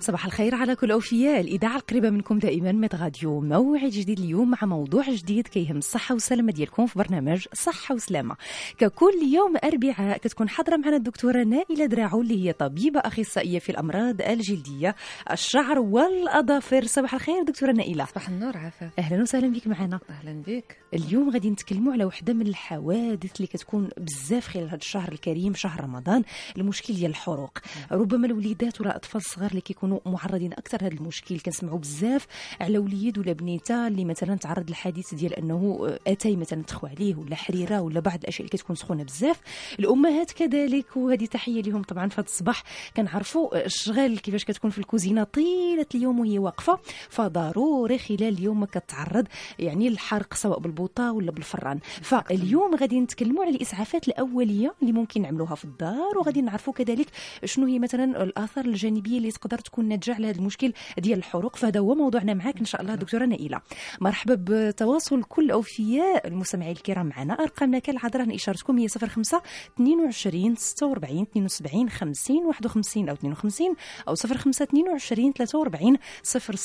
صباح الخير على كل أوفياء الإذاعة القريبة منكم دائما ميت غاديو. موعد جديد اليوم مع موضوع جديد كيهم الصحة والسلامة ديالكم في برنامج صحة وسلامة. ككل يوم أربعاء كتكون حاضرة معنا الدكتورة نائلة دراعو اللي هي طبيبة أخصائية في الأمراض الجلدية الشعر والأظافر. صباح الخير دكتورة نائلة. صباح النور عفاف أهلا وسهلا بك معنا. أهلا بك. اليوم غادي نتكلموا على وحدة من الحوادث اللي كتكون بزاف خلال هذا الشهر الكريم شهر رمضان المشكل ديال الحروق. ربما الوليدات ولا الاطفال الصغار اللي كيكونوا معرضين أكثر. لهذا المشكل كنسمعوا بزاف على وليد ولا بنيته اللي مثلا تعرض للحادث ديال أنه أتاي مثلا تخو عليه ولا حريرة ولا بعض الأشياء اللي كتكون سخونة بزاف. الأمهات كذلك وهذه تحية لهم طبعا في هذا الصباح. كنعرفوا الشغل كيفاش كتكون في الكوزينة طيلة اليوم وهي واقفة. فضروري خلال اليوم كتعرض يعني الحرق سواء بالبوطة ولا بالفران. فاليوم غادي نتكلموا على الإسعافات الأولية اللي ممكن نعملوها في الدار. وغادي نعرفوا كذلك شنو هي مثلا الآثار الجانبية اللي تقدر تكون ناتجه على هذا المشكل ديال الحروق. فهذا هو موضوعنا معك إن شاء الله دكتورة نائلة. مرحبا بتواصل كل أوفياء المستمعين الكرام معنا. أرقامنا كالعادة راه إشارتكم هي 05 22 46 72 50 51 أو 52 أو 05 22 43 00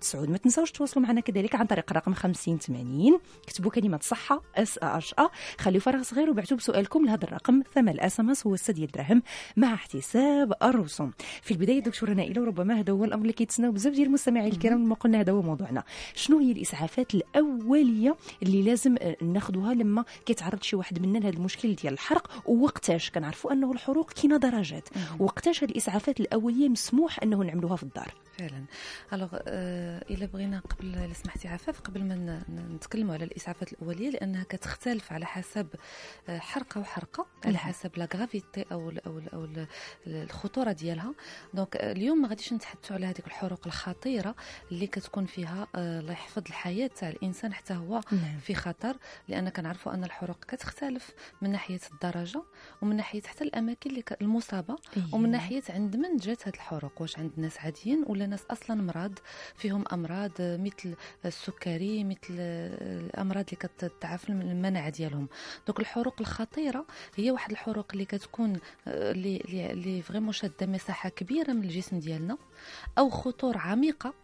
09 ما تنساوش تواصلوا معنا كذلك عن طريق رقم 50 80 كتبوا كلمة صحة إس اش ا خليوا فراغ صغير وبعثوا بسؤالكم. لهذا الرقم ثمن ال SMS هو 6 الدراهم مع احتساب الرسوم. في البداية دكتورة نائلة وربما هذا هو الأمر اللي كيتسناو بزاف ديال المستمعين الكرام. لما قلنا هذا هو موضوعنا. شنو هي الإسعافات الأولية اللي لازم ناخذوها لما كيتعرض شي واحد منا لهذا المشكل ديال الحرق؟ ووقتاش؟ كنعرفوا أنه الحروق كاينة درجات. وقتاش هذه الإسعافات الأولية مسموح أنه نعملوها في الدار؟ فعلا. alors آه إلا بغينا قبل إلا سمحتي عفاف قبل ما نتكلموا على الإسعافات الأولية لأنها كتختلف على حسب حرقة وحرقة على حسب لا غرافيتي أو ال أو ال أو ال الخطورة ديالها. دونك اليوم ما غاديش نتحدثوا على هذيك الحروق الخطيرة اللي كتكون فيها الله يحفظ الحياة تاع الإنسان حتى هو نعم. في خطر لأن كنعرفوا أن الحروق كتختلف من ناحية الدرجة ومن ناحية حتى الأماكن اللي المصابة إيه. ومن ناحية عند من جات هذه الحروق واش عند ناس عاديين ولا ناس أصلا مرض فيهم أمراض مثل السكري مثل الأمراض اللي كتضعف المناعة ديالهم donc الحروق الخطيرة هي واحد الحروق اللي كتكون اللي اللي vraiment شادة مساحة كبيرة من الجسم ديالنا أو خطور عميقة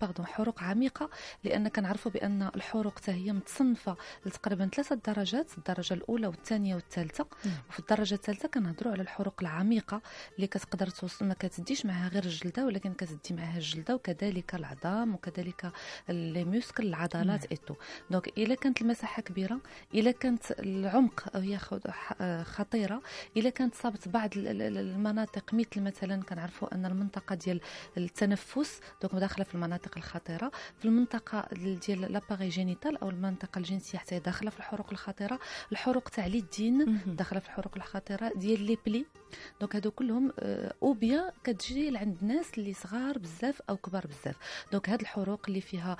pardon حروق عميقة لأن كنعرفوا بأن الحروق حتى هي متصنفة لتقريبا ثلاثة درجات الدرجة الأولى والثانية والثالثة. وفي الدرجة الثالثة كنهضروا على الحروق العميقة اللي كتقدر توصل ما كتديش معها غير الجلدة ولكن كتدي معها الجلدة وكذلك العظام وكذلك les muscles العضلات et tout donc إلا كانت المساحة كبيرة إلا كانت العمق هي خطيرة إلا كانت صابت بعض المناطق مثل مثلا كنعرفوا أن المنطقة ديال التنفس donc داخله في المناطق الخطيرة. في المنطقة ديال l'appareil génital أو المنطقة الجنسية حتى داخلة في الحروق الخطيرة. الحروق تاع اليدين داخلة في الحروق الخطيرة ديال لي بلي. donc هادو كلهم ou bien كتجي لعند الناس اللي صغار بزاف أو كبار بزاف. donc هاد الحروق اللي فيها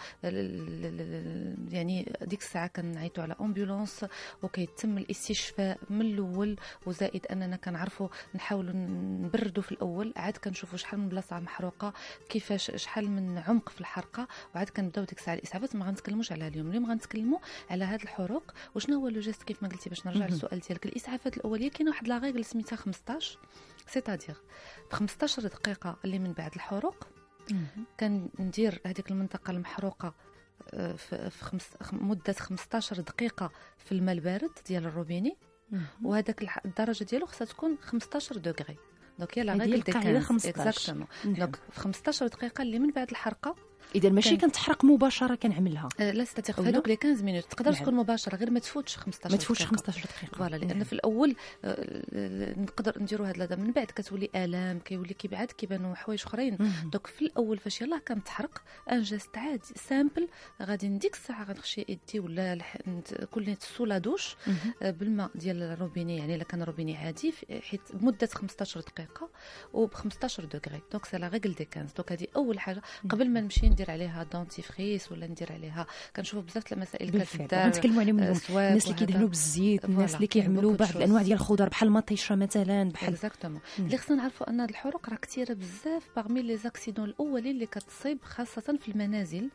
يعني ديك الساعة كنعيطوا على ambulance وكيتم الاستشفاء من الأول. وزائد أننا كنعرفوا نحاولوا نبردوا في الأول. عاد كنشوفوا شحال من بلاصة محروقة. كيفاش شحال من عمق في الحرقة؟ وعاد كنبداو ديك الساعة الاسعافات ما غنتكلموش عليها اليوم. اليوم غنتكلموا على هاد الحروق. وشنو هو le geste كيف ما قلتي باش نرجع للسؤال ديالك؟ الإسعافات الأولية كاينة واحد la règle سميتها 15 c'est-à-dire في 15 دقيقة اللي من بعد الحروق. كندير هذيك المنطقة المحروقة في خمس مدة 15 دقيقة في الماء البارد ديال الروبيني. وهذاك الدرجة ديالو خصها تكون 15 degrés donc هي la règle des 15 donc في 15 دقيقة اللي من بعد الحرقة إذا ماشي كنتحرق مباشرة كنعملها. لا ستاتيغ في هذوك les 15 minutes تقدر نعم. تكون مباشرة غير ما تفوتش 15 ما تفوتش 15 دقيقة. voilà لأن نعم. في الأول نقدر نديروا هذا من بعد كتولي آلام كيولي كيبعد كيبانوا حوايج أخرين. donc في الأول فاش يلاه كنتحرق ان جيست عادي simple. غادي نديك الساعة غنخشي يدي ولا كل سو la douche بالماء ديال الروبيني يعني إلا كان روبيني عادي حيت بمده 15 دقيقة وب 15 degrés donc c'est la règle des 15 donc هذه أول حاجة قبل ما نمشي ندير عليها dentifrice ولا ندير عليها كنشوفوا بزاف المسائل كتدار نتكلموا عليهم اليوم الناس اللي. كيدهنوا بالزيت الناس اللي كيعملوا بعض الأنواع. ديال الخضر بحال المطيشة مثلا بحال exactement. اللي خصنا نعرفوا أن هاد الحروق راه كثيرة بزاف parmi les accidents الأولين اللي كتصيب خاصة في المنازل.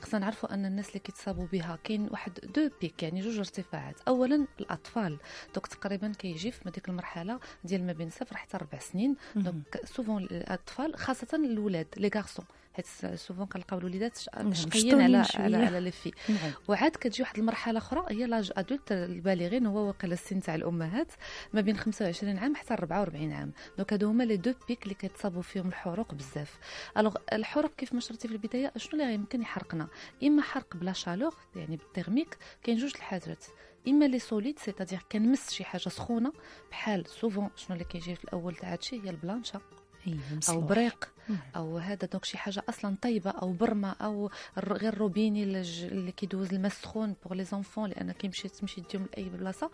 خصنا نعرفوا أن الناس اللي كيتصابوا بها كاين واحد deux pics يعني جوج ارتفاعات اولا الأطفال donc تقريبا كيجي في ديك المرحلة ديال ما بين صفر حتى ربع سنين. donc souvent الأطفال خاصة الاولاد les garçons حيت souvent كنلقاو الوليدات شقيين شطونين على. على على لي في نعم. وعاد كتجي واحد المرحلة أخرى هي l'âge adulte البالغين هو واقيلا السن تاع الأمهات ما بين 25 عام حتى 44 عام. donc هادو هما les deux pics اللي كيتصابوا فيهم الحروق بزاف. alors الحروق كيف ما شرتي في البداية شنو اللي غيمكن يحرقنا؟ إما حرق ب la chaleur يعني بال thermique كاين جوج الحاجات. إما les solides c'est-à-dire كنمس شي حاجة سخونة بحال souvent شنو اللي كيجي في الأول تاع هادشي؟ هي ال plancha. أيوه أو. بريق. أو هذا donc شي حاجة أصلا طيبة أو برمة أو غير روبيني اللي كيدوز الماء السخون pour les enfants لأن كيمشي تمشي ديهم لأي بلاصة.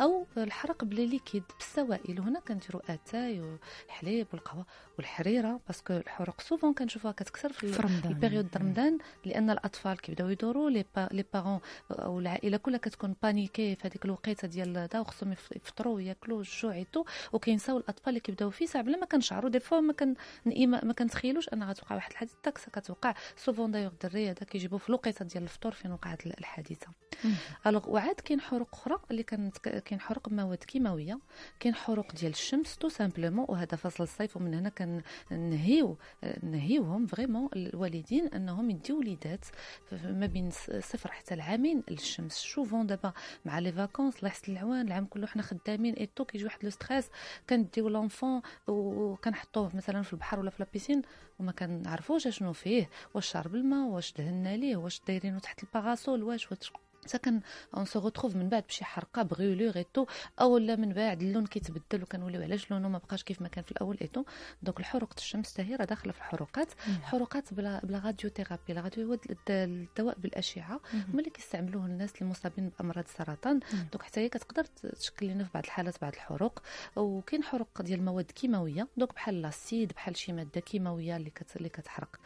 أو الحرق ب les liquides بالسوائل. وهنا كنديروا أتاي والحليب والقهوة والحريرة parce que الحروق souvent كنشوفوها كتكثر في في رمضان. ال période رمضان لأن الأطفال كيبداو يدوروا les p- les parents أو العائلة كلها كتكون paniqués في هذيك الوقيتة ديال دا وخصهم يف- يفطروا وياكلوا الجوع وكينساو الأطفال اللي كيبداو في ساعة بلا ما كنشعروا. des fois ما كان ما, كنتخيلوش ان غتوقع واحد الحادثه كتوقع. souvent d'ailleurs الدري هذا كيجيبوه في الوقيته ديال الفطور فين وقعت ال- الحادثة. alors وعاد كاين حروق أخرى اللي كانت كاين حروق بمواد كيماوية كاين حروق ديال الشمس tout simplement وهذا فصل الصيف ومن هنا كنهيو نهيوهم vraiment الوالدين أنهم يديو وليدات ما بين صفر حتى العامين للشمس. souvent دابا مع les vacances الله يحسن العوان العام كله حنا خدامين et tout كيجي واحد le stress كنديو l'enfant وكنحطوه مثلا في البحر ولا في la piscine وما كنعرفوش اشنو فيه واش شرب الماء واش دهنا ليه واش دايرينه تحت ال parasol واش واش كان on se retrouve من بعد بشي حرقة brûlure et tout أو لا من بعد اللون كيتبدل وكنوليو علاش لونه ما بقاش كيف ما كان في الأول et tout donc الحروق الشمس حتى هي راه داخلة في الحروقات. حروقات ب la ب la radiothérapie la radio هو الد- الدواء بالأشعة. هما اللي كيستعملوه الناس المصابين بأمراض السرطان. donc حتى هي كتقدر تشكل لنا في بعض الحالات بعض الحروق. وكاين حروق ديال المواد كيماوية. donc بحال l'acide بحال شي مادة كيماوية اللي كت... اللي كتحرق.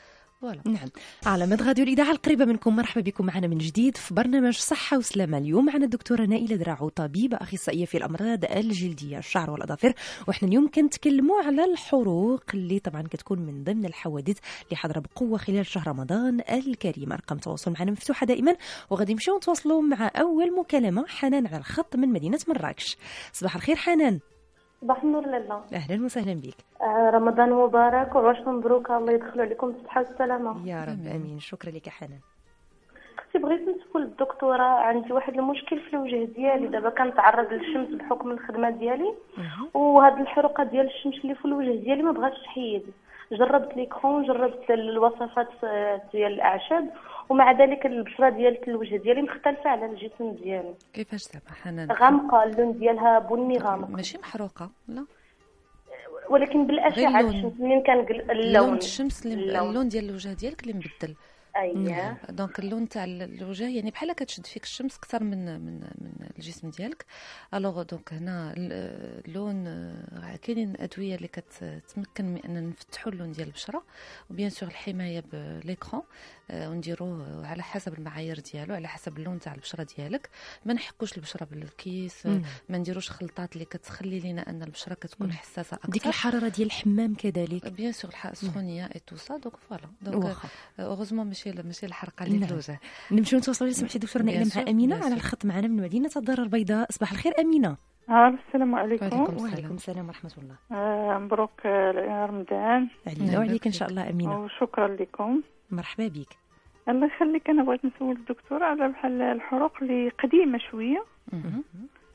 voilà. نعم. على مد راديو الإذاعة القريبة منكم. مرحبا بكم معنا من جديد في برنامج صحة وسلامة. اليوم معنا الدكتورة نائلة دراعو طبيبة أخصائية في الأمراض الجلدية الشعر والأظافر. وإحنا اليوم كنتكلموا على الحروق اللي طبعا كتكون من ضمن الحوادث اللي حاضرة بقوة خلال شهر رمضان الكريم. أرقام التواصل معنا مفتوحة دائما وغادي نمشيو نتواصلوا مع أول مكالمة حنان على الخط من مدينة مراكش. صباح الخير حنان. صباح النور لاله أهلا وسهلا بك. آه، رمضان مبارك وعوش مبروك. الله يدخل عليكم بالصحة والسلامة. يا رب. أمين. شكرا لك حنان. أختي بغيت نسول الدكتورة عندي واحد المشكل في الوجه ديالي. دابا كنتعرض للشمس بحكم الخدمة ديالي. وهاد الحروقة ديال الشمس اللي في الوجه ديالي ما بغاتش تحيد. جربت les écrans جربت الوصفات آه، ديال الأعشاب. ومع ذلك البشرة ديال الوجه ديالي مختلفة على الجسم ديالي. كيفاش زعما حنان؟ غامقة اللون ديالها بني غامق ماشي محروقة لا. ولكن اللون. الشمس منين كنقل اللون. اللون الشمس اللي اللون. اللون ديال الوجه ديالك اللي مبدل. اييه donc اللون تاع الوجه يعني بحال كتشد فيك الشمس أكثر من من من الجسم ديالك. alors donc هنا ال- اللون آه، كاينين أدوية اللي كتمكن من أن نفتحوا اللون ديال البشرة. و bien sûr الحماية ب l'écran آه، ونديروه على حسب المعايير ديالو على حسب اللون تاع البشرة ديالك. ما نحكوش البشرة بالكيس آه، مم. ما نديروش خلطات اللي كتخلي لنا أن البشرة كتكون. حساسة ديك أكثر الحرارة ديال الحمام كذلك. بيان سور السخونيه et tout ça donc voilà. donc heureusement ماشي ماشي الحرقة اللي في نعم. نمشيو نتواصلوا سمحتي دكتور نائلة مع أمينة على. الخط معنا من مدينة الدار البيضاء. صباح الخير أمينة. آه، السلام عليكم. وعليكم السلام. وعليكم السلام ورحمة الله. آه، مبروك آه، رمضان. علينا نعم، وعليك إن بخير. شاء الله أمينة. وشكرا لكم. مرحبا بك. الله يخليك. أنا بغيت نسول الدكتور على بحال الحروق اللي قديمة شوية. مهم.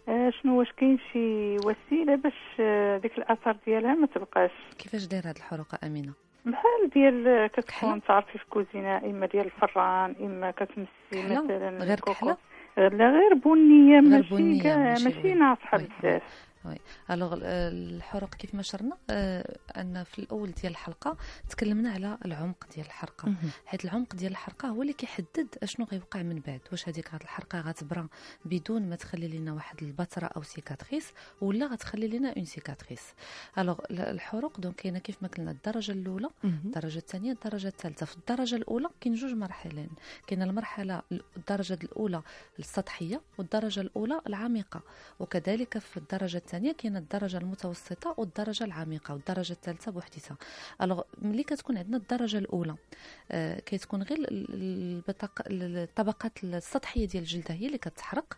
آه، شنو واش كاين شي وسيلة باش آه، ديك الآثار ديالها ما تبقاش؟ كيفاش داير هاد الحروقه أمينة؟ بحال ديال كتكون؟ تعرفي في الكوزينه إما ديال الفران إما كتمسي؟ مثلا غير. كحلة؟ لا غير بنية ماشي ماشي ماشي غير- ناصحة oui. alors الحروق كيف ما شرنا آه، أن في الأول ديال الحلقة تكلمنا على العمق ديال الحرقة. حيت العمق ديال الحرقة هو اللي كيحدد أشنو غيوقع من بعد. واش هذيك هاد الحرقة غتبرى بدون ما تخلي لنا واحد البتره أو cicatrice ولا غتخلي لنا une cicatrice alors الحروق donc كاينة كيف ما قلنا الدرجة الأولى الدرجة الثانية الدرجة الثالثة. في الدرجة الأولى كاين جوج مراحلين كاينة المرحلة الدرجة الأولى السطحية والدرجة الأولى العميقة. وكذلك في الدرجة الثانية كاينة الدرجة المتوسطة والدرجة العميقة والدرجة الثالثة بوحديتها alors ملي كتكون عندنا الدرجة الأولى آه كتكون غير الطبقات السطحية ديال الجلد هي اللي كتحرق.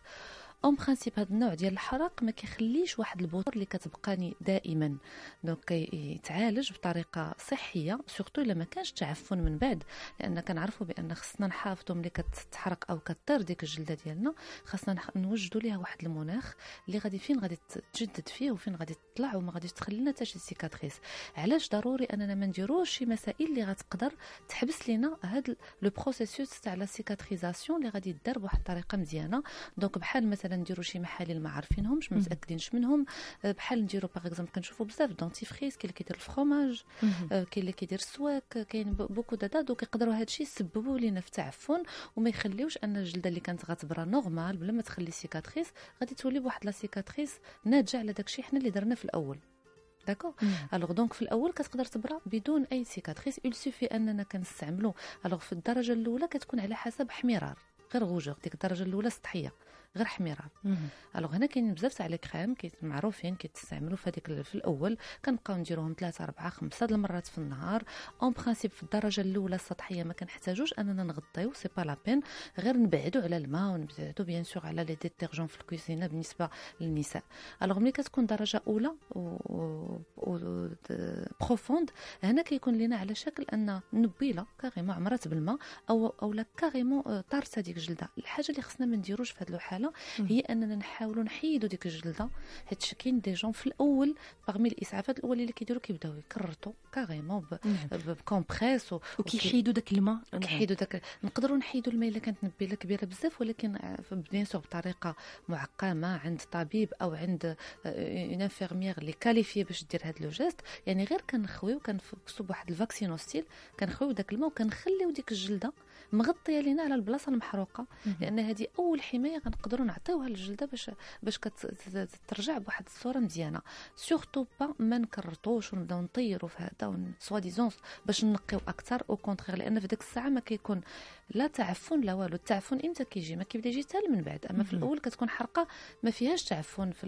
en principe هذا النوع ديال الحرق ما كيخليش واحد البطور اللي كتبقاني دائما. donc كيتعالج بطريقة صحية surtout إلا ما كانش تعفن من بعد لأن كنعرفوا بأن خصنا نحافظوا ملي كتحرق أو كطير ديك الجلدة ديالنا خاصنا نوجدوا ليها واحد المناخ اللي غادي فين غادي تجدد فيه وفين غادي تطلع وما غاديش تخلي لنا حتى شي cicatrice. علاش ضروري أننا ما نديروش شي مسائل اللي غتقدر تحبس لينا هذا le processus تاع la cicatrisation اللي غادي دار بواحد الطريقة مزيانة. donc بحال مثلا مثلا نديروا شي محاليل ما عارفينهمش ما متأكدينش منهم. آه، بحال نديروا par exemple كنشوفوا بزاف dentifrice كاين اللي كيدير ال fromage آه، كاين اللي كيدير السواك كاين beaucoup دادا donc يقدروا هادشي يسببوا لينا في تعفن وما يخليوش أن الجلدة اللي كانت غتبرى normale بلا ما تخلي cicatrice غادي تولي بواحد la cicatrice ناتجه على داكشي حنا اللي درنا في الأول. d'accord alors donc في الأول كتقدر تبرا بدون أي cicatrice il suffit أننا كنستعملوا alors في الدرجة الأولى كتكون على حسب احمرار غير غوجور ديك الدرجة الأولى سطحية. غير حميران alors هنا كاين بزاف تاع les crèmes معروفين كيتستعملوا في هذيك في الأول. كنبقاو نديروهم ثلاثة أربعة خمسة المرات في النهار. en principe في الدرجة الأولى السطحية ما كنحتاجوش أننا نغطيو c'est pas la peine غير نبعدوا على الماء ونبعدوا bien sûr على les détergents في الكويزينه بالنسبة للنساء. alors ملي كتكون درجة أولى و profonde هنا كيكون لنا على شكل أن نبولة carrément عمرات بالماء أو أو لا carrément طارت هذيك الجلدة. الحاجة اللي خصنا ما نديروش في هذه الحاله هي أننا نحاولوا نحيدوا ديك الجلدة. حيت كاين des gens في الأول parmi الإسعافات الأولية اللي كيديروا كيبداو يكرطوا carrément ب compresse وكيحيدوا داك الماء. كيحيدوا داك نقدروا نحيدوا الماء إلا كانت نبولة كبيرة بزاف ولكن bien sûr بطريقة معقمة عند طبيب أو عند un infirmier اللي qualifié باش دير هذا le geste يعني غير كنخويو كنفكسوا بواحد ال vaccinostyle كنخويو داك الماء وكنخليو ديك الجلدة مغطية لينا على البلاصة المحروقة لأن هذه أول حماية غنقدروا نعطيوها للجلدة باش باش كترجع بواحد الصورة مزيانة. surtout pas ما نكرطوش ونبداو نطيروا في هذا soi-disant باش نقيو أكثر au contraire لأن في ديك الساعة ما كيكون لا تعفن لا والو. التعفن إمتى كيجي؟ ما كيبدا يجي حتى من بعد. أما في الأول كتكون حرقة ما فيهاش تعفن في,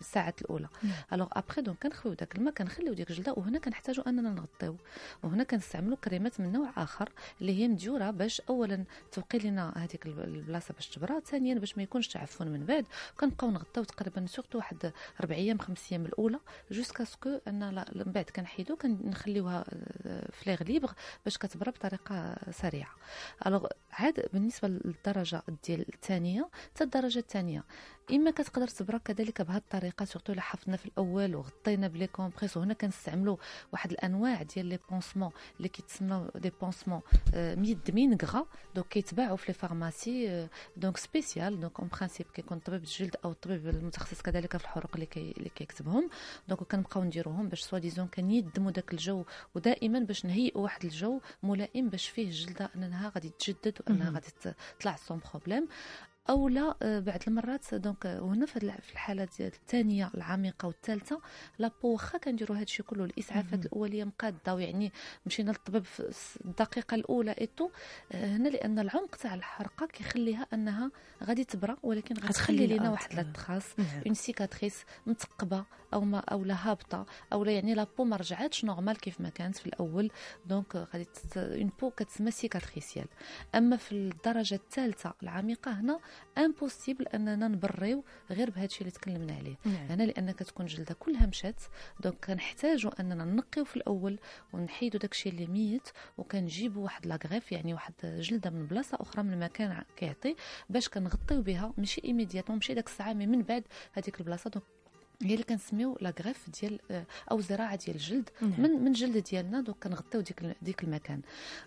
الساعات الأولى. alors après donc كنخويو داك الماء كنخليو ديك الجلدة وهنا كنحتاجوا أننا نغطيو. وهنا كنستعملوا كريمات من نوع آخر اللي هي مديورة باش اولا توقي لنا هذيك البلاصة باش تبرا ثانيا باش ما يكونش تعفن من بعد. كنبقاو نغطيو تقريبا surtout واحد ربع أيام خمس أيام الأولى jusqu'à ce que ان من بعد كنحيدو كنخليوها في l'air libre باش كتبرا بطريقة سريعة. alors عاد بالنسبة للدرجة ديال الثانية حتى الدرجة الثانية. إما كتقدر تبرا كذلك بهذه الطريقة surtout إلا حفظنا في الأول وغطينا ب les compresses وهنا كنستعملوا واحد الأنواع ديال les pansements اللي كيتسموا des pansements ميدمين gras donc كيتباعوا في les pharmacies donc spéciales donc en principe كيكون طبيب الجلد أو الطبيب المتخصص كذلك في الحروق اللي كي اللي كيكتبهم. donc كنبقاو نديروهم باش soi-disant كنيدموا داك الجو ودائما باش نهيئوا واحد الجو ملائم باش فيه الجلده أنها غادي تجدد وأنها غادي تطلع sans problème أو لا آه، بعض المرات donc هنا في الحالة الثانية العميقة والثالثة la peau واخا كنديروا هذا الشيء كله. الإسعافات الأولية مقادة ويعني مشينا للطبيب في الدقيقة الأولى et tout آه، هنا لأن العمق تاع الحرقه كيخليها أنها غادي تبرا ولكن غتخلي لنا واحد la trace une cicatrice مثقبه أو ما أو لا هابطة أو لا يعني la peau ما رجعاتش normale كيف ما كانت في الأول. donc غادي une peau كتسمى cicatricielle أما في الدرجة الثالثة العميقة هنا impossible أننا نبريو غير بهذا الشيء اللي تكلمنا عليه. نعم. هنا لأن كتكون جلدة كلها مشات. donc كنحتاجوا أننا نقيو في الأول ونحيدوا داك الشيء اللي ميت وكنجيبوا واحد la greffe يعني واحد جلدة من بلاصة أخرى من المكان كيعطي باش كنغطيو بها ماشي immédiatement ماشي داك الساعة من بعد هذيك البلاصة. donc هي اللي كنسميو la greffe ديال آه، أو زراعة ديال الجلد. من من جلد ديالنا donc كنغطيو ديك ديك المكان.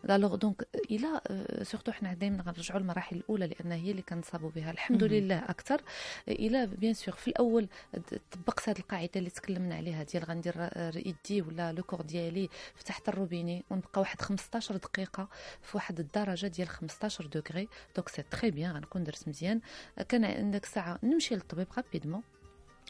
alors donc إلى surtout حنا دائما غنرجعوا للمراحل الأولى لأن هي اللي كنصابوا بها. الحمد. لله أكثر. إلى bien sûr في الأول طبقت هذه القاعدة اللي تكلمنا عليها ديال غندير آه، يدي ولا le corps ديالي في تحت الروبيني ونبقى واحد 15 دقيقة في واحد الدرجة ديال 15 degrés donc c'est très bien غنكون درت مزيان. كان عندك ساعة نمشي للطبيب rapidement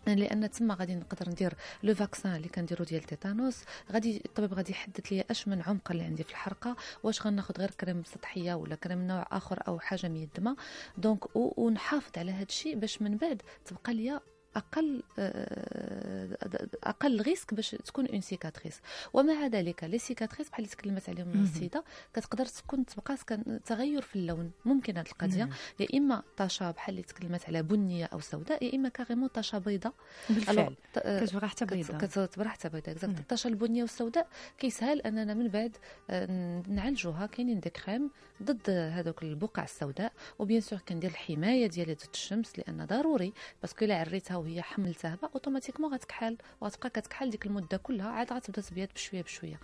لأن تما غادي نقدر ندير le vaccin اللي كنديرو ديال ال tétanos. غادي الطبيب غادي يحدد لي أش من عمق اللي عندي في الحرقة واش غناخذ غير كريم سطحية ولا كريم نوع آخر أو حاجة ميدمه donc ونحافظ على هذا الشيء باش من بعد تبقى ليا أقل آه، أقل risque باش تكون une cicatrice ومع ذلك les cicatrices بحال اللي تكلمت عليهم. السيدة كتقدر تكون تبقى تغير في اللون. ممكن هذه القضية. يا إما tache بحال اللي تكلمت على بنية أو سوداء يا إما carrément tache بيضاء بالفعل. آه، كتبغى حتى بيضاء كتبرع حتى بيضاء ال tache البنية والسوداء. كيسهل أننا من بعد آه، نعالجوها. كاينين des crèmes ضد هذوك البقع السوداء و bien sûr كندير الحماية ديالها ضد الشمس لأن ضروري parce que إلا عريتها وهي حملتها automatiquement غتكحل وغتبقى كتكحل ديك المدة كلها عاد غتبدأ تبيض بشوية بشوية.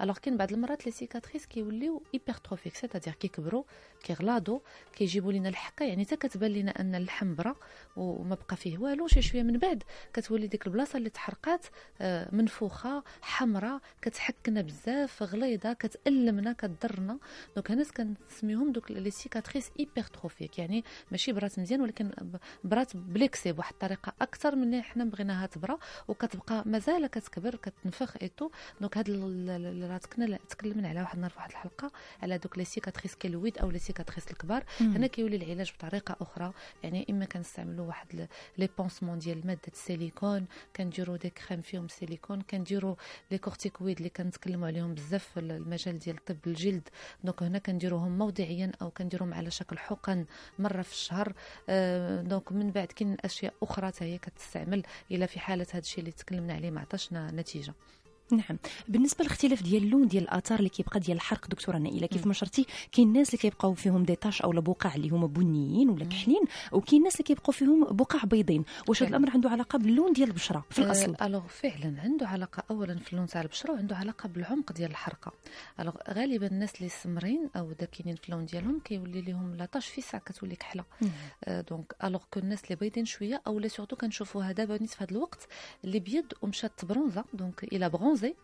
alors كاين بعض المرات les cicatrices كيوليو hypertrophiques c'est-à-dire كيكبروا كيغلاضوا كيجيبوا لنا الحكه يعني حتى كتبان لنا أن اللحم برا وما بقى فيه والو شي شوية من بعد كتولي ديك البلاصة اللي تحرقات آه، منفوخة حمراء كتحكنا بزاف غليظة كتألمنا كتضرنا donc هنا كنسميهم دوك les cicatrices hypertrophiques يعني ماشي برات مزيان ولكن برات ك plaie mais بواحد الطريقة أكثر من اللي حنا بغيناها تبرا وكتبقى مازال كتكبر كتنفخ et tout donc هاد ال- ال- اللي راه تكلمنا على واحد النهار في واحد الحلقة على دوك les cicatrices chéloïdes أو les cicatrices الكبار. هنا كيولي العلاج بطريقة أخرى يعني إما كنستعملوا واحد les pansements ديال مادة السيليكون كنديروا des crèmes فيهم سيليكون كنديروا les corticoïdes اللي كنتكلموا عليهم بزاف في المجال ديال طب الجلد. donc هنا كنديروهم موضعيا أو كنديروهم على شكل حقن مرة في الشهر. آه، donc من بعد كاين أشياء أخرى حتى هي كتستعمل إلى في حالة هذا الشيء اللي تكلمنا عليه ما عطاشنا نتيجة. نعم. بالنسبة للاختلاف ديال اللون ديال الآثار اللي كيبقى ديال الحرق دكتورة نائله كيف. ما شرتي كاين الناس اللي كيبقاو فيهم des taches أو بقع اللي هما بنيين ولا كحلين وكاين الناس اللي كيبقاو فيهم بقع بيضين. واش هذا. الأمر عنده علاقة باللون ديال البشرة في الأصل؟ آه، alors فعلا عنده علاقة اولا في اللون تاع البشرة وعنده علاقة بالعمق ديال الحرقة. alors غالبا الناس اللي سمرين أو داكنين في اللون ديالهم كيولي لهم la tache في ساعة كتولي كحلة. donc alors que الناس اللي بيضين شوية أو لا surtout كنشوفوها دابا نيت في هذا الوقت اللي بيض ومشات تبرونزا donc إلى bronzé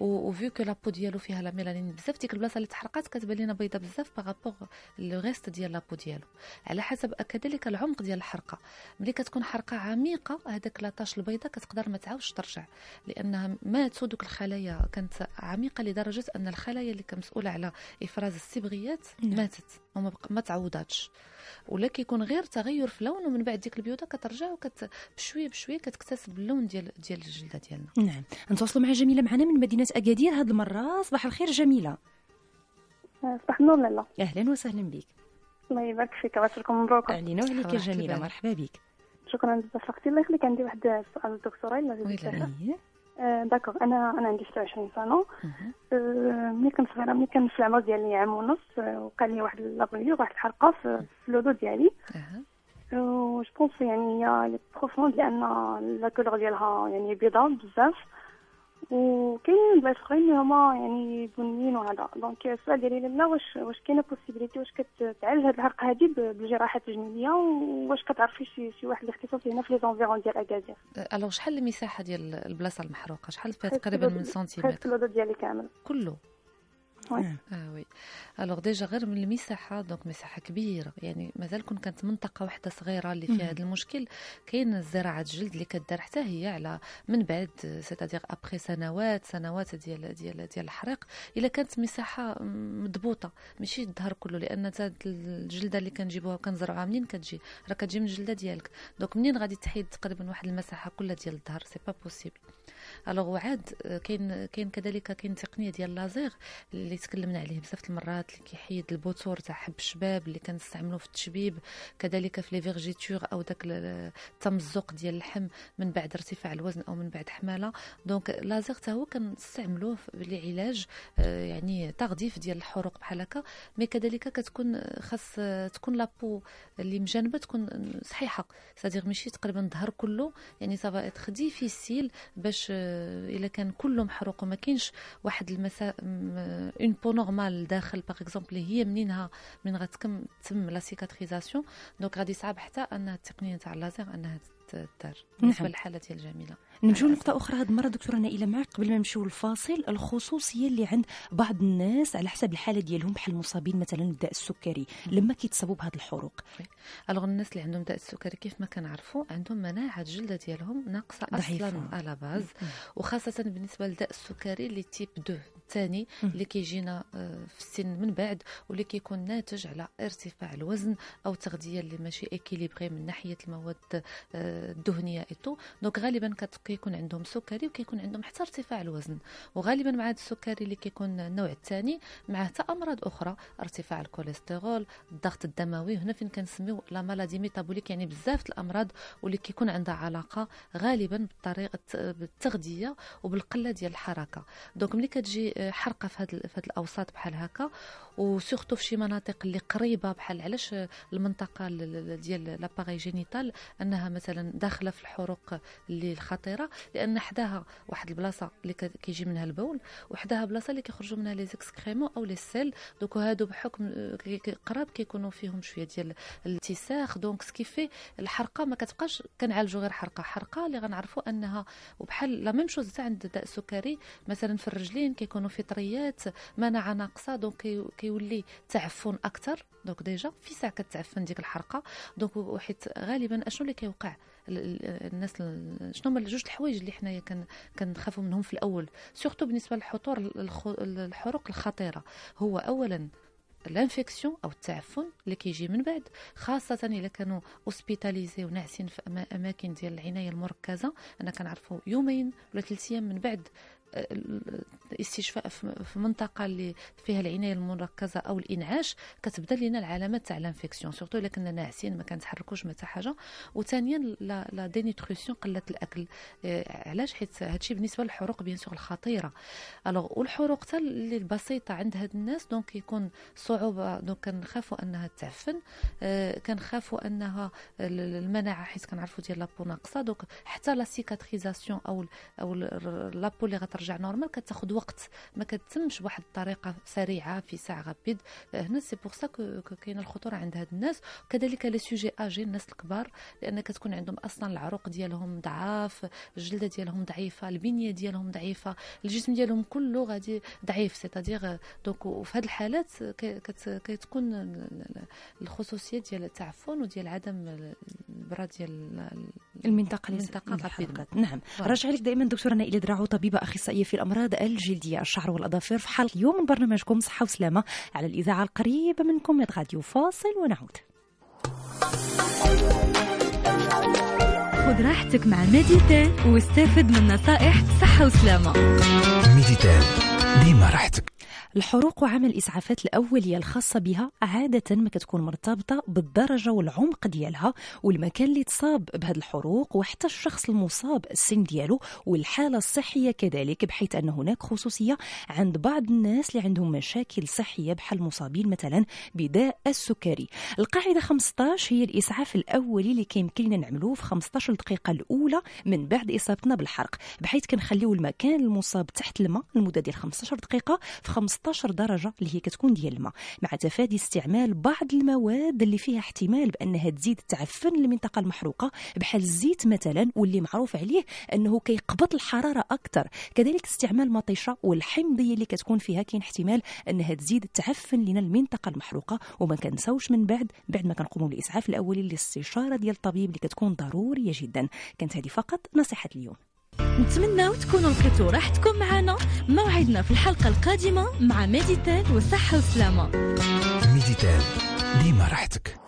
و vu que la peau ديالو فيها la mélanine بزاف ديك البلاصه اللي تحرقات كتبان لنا بيضه بزاف par rapport le reste ديال la peau ديالو على حسب كذلك العمق ديال الحرقه ملي كتكون حرقه عميقه هذاك la tache البيضاء كتقدر ما تعاودش ترجع لانها ماتوا دوك الخلايا كانت عميقه لدرجه ان الخلايا اللي كانت مسؤوله على افراز الصبغيات. ماتت وما بق... ما تعوضاتش. ولا كيكون غير تغير في اللون ومن بعد ديك البيوضة كترجع وكت بشوية بشوية كتكتسب اللون ديال ديال الجلدة ديالنا. نعم. نتواصلوا مع جميلة معنا من مدينة أكادير هذه المرة. صباح الخير جميلة. صباح النور لالا أهلا وسهلا بك. الله يبارك فيك عباد لكم مبروك. علينا وعليك يا جميلة. مرحبا بك. شكرا بزاف أختي الله يخليك. عندي واحد السؤال للدكتورة إلا آه، d'accord أنا أنا عندي 26 سنة. آه، ملي كنت صغيرة ملي كان في العمر ديالي عام ونص آه، وكان لي واحد la brûlure واحد الحرقه في اللولو ديالي. أها. و je pense يعني هي les profondes لأن la couleur ديالها يعني بيضاء بزاف وكاين بلايص اخرين اللي هما يعني بنيين وهذا. donc السؤال ديالي لالا واش واش كاينة possibilité واش كتعالج هاد الحرقه هادي ب- بالجراحات التجميليه واش كتعرفي شي شي واحد الاختصاص هنا في les environs ديال أكادير. alors شحال المساحة ديال البلاصة المحروقة؟ شحال فيها تقريبا من سنتيمتر؟ le dos ديالي كامل كله. oui. آه oui alors déjà غير من المساحة donc مساحة كبيرة. يعني مازال كون كانت منطقة واحدة صغيرة اللي. فيها هذا المشكل كاين زراعه الجلد اللي كدار حتى هي على من بعد c'est-à-dire après سنوات سنوات ديال ديال ديال الحريق إلا كانت مساحة مضبوطة. ماشي الظهر كله لأن الجلدة اللي كنجيبوها وكنزرعوها منين كتجي؟ راه كتجي من الجلدة ديالك. donc منين غادي تحيد تقريبا واحد المساحة كلها ديال الظهر c'est pas possible alors وعاد كاين كاين كذلك كاين تقنية ديال لازير اللي تكلمنا عليه بزاف المرات اللي كيحيد البوتور تاع حب الشباب اللي كنستعملوه في التشبيب كذلك في les vergetures أو داك التمزق ديال اللحم من بعد ارتفاع الوزن أو من بعد حمالة. donc laser حتى هو كنستعملوه لعلاج آه، يعني تغذيف ديال الحروق بحال هكا. mais كذلك كتكون خاص تكون la peau اللي مجانبة تكون صحيحة. ça veut dire ماشي تقريبا الظهر كله يعني ça va être difficile باش آه، إلا كان كله محروق وما كاينش واحد المسا une peau normale داخل par exemple هي منينها من غتكم تم la cicatrisation donc غادي صعب حتى أنها التقنيه تاع اللازير أنها تدار. بالنسبة نعم. للحالة ديال جميله نمشيو لنقطة أخرى. هذه المرة دكتورة نائلة معك قبل ما نمشيو للفاصل. الخصوصية اللي عند بعض الناس على حسب الحالة ديالهم بحال المصابين مثلا بالداء السكري. لما كيتصابوا بهذه الحروق؟ alors الناس اللي عندهم داء السكري كيف ما كنعرفوا عندهم مناعة الجلدة ديالهم ناقصة. أصلا à la base. وخاصة بالنسبة للداء السكري اللي type 2 الثاني. اللي كيجينا آه، في السن من بعد واللي كيكون ناتج على ارتفاع الوزن أو تغذية اللي ماشي équilibrée من ناحية المواد آه، الدهنية et tout donc غالبا كت- كيكون عندهم سكري وكيكون عندهم حتى ارتفاع الوزن. وغالبا مع هذا السكري اللي كيكون النوع الثاني معه حتى أمراض أخرى ارتفاع الكوليسترول الضغط الدموي. هنا فين كنسميو la maladie métabolique يعني بزاف الأمراض واللي كيكون عندها علاقة غالبا بالطريقة بالتغذية وبالقلة ديال الحركة. donc ملي كتجي آه، حرقة في هاد في هاد الأوساط بحال هكا و surtout في شي مناطق اللي قريبة بحال علاش آه، المنطقة ال- ال- ديال l'appareil génital أنها مثلا داخلة في الحروق اللي الخطيره لأن حداها واحد البلاصة اللي كيجي منها البول وحداها بلاصة اللي كيخرجوا منها les excréments أو les selles. دوك هادو بحكم قراب كيكونوا فيهم شوية ديال الاتساخ. donc ce qui fait الحرقة ما كتبقاش كنعالجوا غير حرقة. حرقة اللي غنعرفوا أنها وبحال la même chose حتى عند داء السكري مثلا في الرجلين كيكونوا فطريات مناعة ناقصة. donc كي- كيولي تعفن أكثر donc déjà في ساعة كتعفن ديك الحرقة. Donc وحيت غالبا أشنو اللي كيوقع؟ الناس ال- شنو هما جوج الحوايج اللي حنايا كن- كنخافوا منهم في الأول. surtout بالنسبة للحروق الخ- الحروق الخطيرة. هو اولا ال infection أو التعفن اللي كيجي من بعد خاصة إلا كانوا hospitalisés وناعسين في أماكن ديال العناية المركزة. أنا كنعرفوا يومين ولا ثلاث أيام من بعد الاستشفاء في منطقة اللي فيها العناية المركزة أو الإنعاش كتبدا لنا العلامات تاع ال infection surtout إلا كنا ناعسين ما كنتحركوش ما حتى حاجة. وثانيا la dénutrition قلة الأكل. آه، علاش؟ حيت هادشي بالنسبة للحروق bien sûr الخطيرة. alors والحروق حتى اللي البسيطة عند هاد الناس donc يكون صعوبة. donc كنخافوا أنها تعفن. آه، كنخافوا أنها ال- المناعة حيت كنعرفوا ديال la peau ناقصة. donc حتى la cicatrisation أو أو la peau اللي غترجع normale كتاخذ وقت. ما كتتمش بواحد الطريقة سريعة في ساعة غابيد آه، هنا سي بور سا كاينة الخطورة عند هاد الناس. كذلك لي سوجي أجي الناس الكبار لأن كتكون عندهم أصلا العروق ديالهم ضعاف الجلدة ديالهم ضعيفة البنية ديالهم ضعيفة الجسم ديالهم كله غادي ضعيف. سيتادير دونك وفي هذه الحالات كت- كتكون ال- ال- الخصوصية ديال التعفن وديال عدم البراد ديال ال- المنطقة اللي المنطقة الحركات. نعم. راجعين لك دائما دكتورة نائلة دراعو طبيبة أخصائية في الأمراض الجلدية الشعر والأظافر. في حلقة اليوم من برنامجكم صحة وسلامة على الإذاعة القريبة منكم من فاصل ونعود. خذ راحتك مع ميديتال واستفد من نصائح صحة وسلامة. ميديتال ديما راحتك. الحروق وعمل الإسعافات الأولية الخاصة بها عادة ما كتكون مرتبطة بالدرجة والعمق ديالها والمكان اللي تصاب بهذه الحروق وحتى الشخص المصاب السن ديالو والحالة الصحية كذلك بحيث أن هناك خصوصية عند بعض الناس اللي عندهم مشاكل صحية بحال المصابين مثلا بداء السكري. القاعدة 15 هي الإسعاف الأولي اللي كيمكن لنا نعملوه في 15 دقيقة الأولى من بعد إصابتنا بالحرق بحيث كنخليو المكان المصاب تحت الماء لمدة ديال 15 دقيقة في 15 درجة اللي هي كتكون ديال الماء مع تفادي استعمال بعض المواد اللي فيها احتمال بأنها تزيد تعفن المنطقة المحروقة بحال الزيت مثلا واللي معروف عليه أنه كيقبض الحرارة أكثر كذلك استعمال مطيشة والحمضية اللي كتكون فيها كاين احتمال أنها تزيد تعفن لنا المنطقة المحروقة. وما كنساوش من بعد بعد ما كنقوموا بالإسعاف الأولي للاستشارة ديال الطبيب اللي كتكون ضرورية جدا. كانت هذه فقط نصيحة اليوم. نتمناو تكونوا لقيتوا راحتكم معنا موعدنا في الحلقة القادمة مع ميديتال والصحة والسلامة ميديتال ديما راحتك.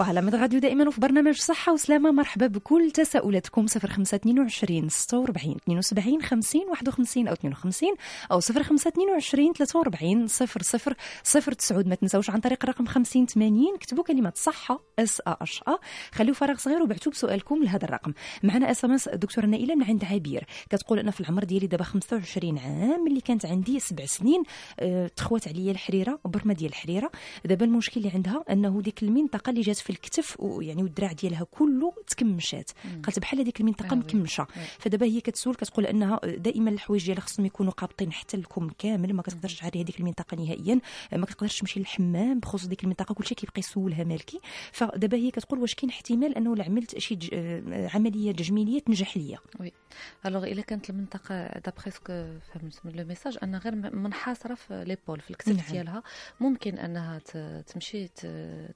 وعلى ميد راديو دائما وفي برنامج صحة وسلامة. مرحبا بكل تساؤلاتكم. 0522 46 72 50 51 أو 52 أو 0522 43 00 09 ما تنساوش عن طريق الرقم 50 80 كتبوا كلمة صحة S H A خليو فراغ صغير وبعتوا بسؤالكم لهذا الرقم. معنا SMS دكتورة نائلة من عند عبير. كتقول أنا في العمر ديالي دابا 25 عام ملي كانت عندي سبع سنين آه، تخوات عليا الحريرة برمه ديال الحريرة. دابا المشكل اللي عندها أنه ديك المنطقة اللي جات في الكتف ويعني والدراع ديالها كله تكمشات قالت بحال هذيك المنطقة آه oui. مكمشة oui. فدابا هي كتسول كتقول أنها دائما الحوايج ديالها خصهم يكونوا قابطين حتى الكم كامل ما كتقدرش تعري هذيك المنطقة نهائيا ما كتقدرش تمشي للحمام بخصوص ديك المنطقة كلشي كيبقى يسولها مالكي فدابا هي كتقول واش كاين احتمال أنه عملت شي ج... آه، عملية تجميليه تنجح ليا alors إلا كانت المنطقة d'après ce que فهمت من le message أنها غير منحصرة في l'épaule في الكتف نعم. ديالها ممكن أنها تمشي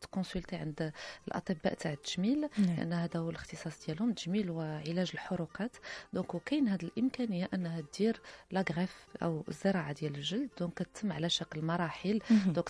ت consulter عند الأطباء تاع التجميل نعم. لأن هذا هو الاختصاص ديالهم التجميل وعلاج الحروقات donc وكاين هذه الإمكانية أنها دير لا أو الزراعة ديال الجلد donc كتم على شكل مراحل. donc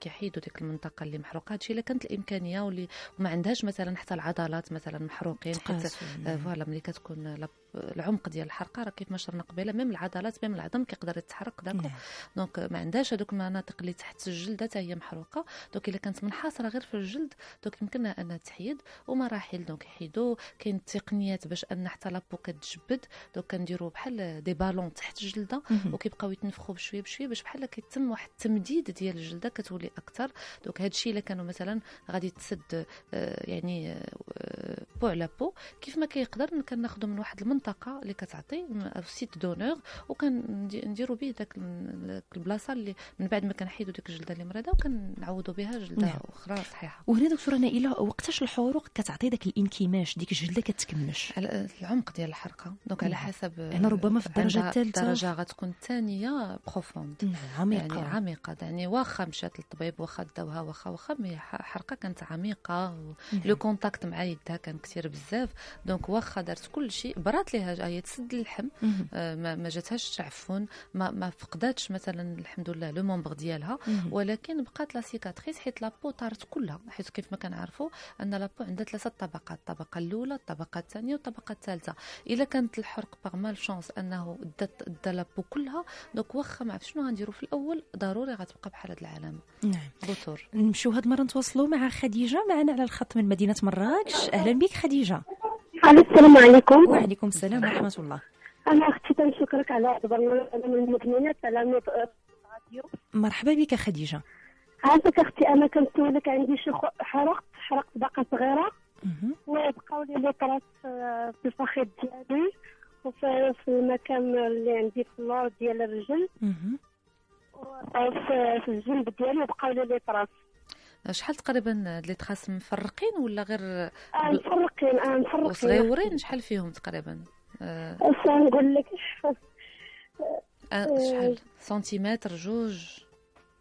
كيحيدوا ديك المنطقة اللي محروقه هادشي إلا كانت الإمكانية واللي وما عندهاش مثلا حتى العضلات مثلا محروقين حيت. آه، voilà ملي كتكون لا- العمق ديال الحرقة راه كيف ما شرنا قبيلة même العضلات même العظم كيقدر يتحرق d'accord نعم. donc ما عندهاش هذوك المناطق اللي تحت الجلد حتى هي محروقة. donc إلا كانت منحصرة غير في الجلد donc يمكنها أنها تحيد ومراحل donc يحيدوا كاين التقنيات باش أن حتى la peau كتجبد. donc كنديروا بحال des ballons تحت الجلدة. وكيبقاو يتنفخوا بشوية بشوية باش بحال كيتم واحد التمديد ديال الجلدة كتولي أكثر. donc هذا الشيء إلا كانوا مثلا غادي تسد آه، يعني آه، peau على peau كيف ما كيقدر كناخذوا من واحد المنطقة اللي كتعطي site donneur وكنديروا به داك ال- داك البلاصة اللي من بعد ما كنحيدوا ديك الجلدة اللي مريضه وكنعوضوا بها جلدة نعم. أخرى صحيحة وهنا دكتورة نائله وقتاش الحروق كتعطي داك الانكماش ديك الجلدة كتكمش على العمق ديال الحرقه donc على نعم. حسب يعني ربما في الدرجة عندها- الثالثة. الدرجه غتكون الثانية profonde نعم عميقة يعني عميقة يعني واخا مشات للطبيب واخا داوها واخا واخا mais ح- حرقة كانت عميقة و... نعم. le contact مع يدها كان كثير بزاف donc واخا دارت كل شيء برات ليها هي تسد اللحم. آه، ما, ما جاتهاش تعفن ما, ما فقداتش مثلا الحمد لله le membre ديالها. ولكن بقات la cicatrice حيت la peau طارت كلها حيت كيف ما كنعرفوا أن la peau عندها ثلاثة طبقات الطبقة الأولى الطبقة الثانية والطبقة الثالثة. إلا كانت الحرق باغ مال شونس أنه دات دا لابو كلها دونك واخا ما عرفت شنو غنديروا في الأول ضروري غتبقى بحال هاد العلامه نعم. بوتور. نمشيو هاد المره نتواصلوا مع خديجة معنا على الخط من مدينة مراكش. أهلا بك خديجة. ألو السلام عليكم. وعليكم السلام ورحمة الله. أنا أختي تنشكرك على هذا البرنامج من المدمنات على نوت راديو. مرحبا بك خديجة. عافاك أختي أنا كنسولك عندي شي حرقت حرقت باقة صغيرة. وبقاو les traces آه، في الفخذ ديالي وفي في المكان اللي عندي في اللور ديال الرجل. وفي في الجنب ديالي وبقاو les traces شحال تقريبا les traces مفرقين ولا غير آه، مفرقين آه مفرقين. وصغيورين؟ شحال فيهم تقريبا؟ آه اش نقول لك آه، شحال؟ سنتيمتر جوج؟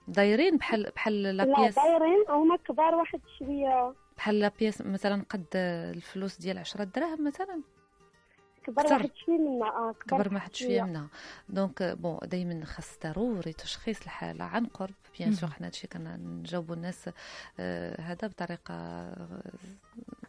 دايرين بحال بحال لا لا دايرين هما كبار واحد شوية. بحال la pièce مثلا قد الفلوس ديال 10 دراهم مثلا؟ كبر كتر. واحد شوية منا آه كبر ما حد شوية منها donc bon دائما خاص ضروري تشخيص الحالة عن قرب bien sûr. حنا هادشي كنجاوبوا الناس آه، هذا بطريقة آه، آه،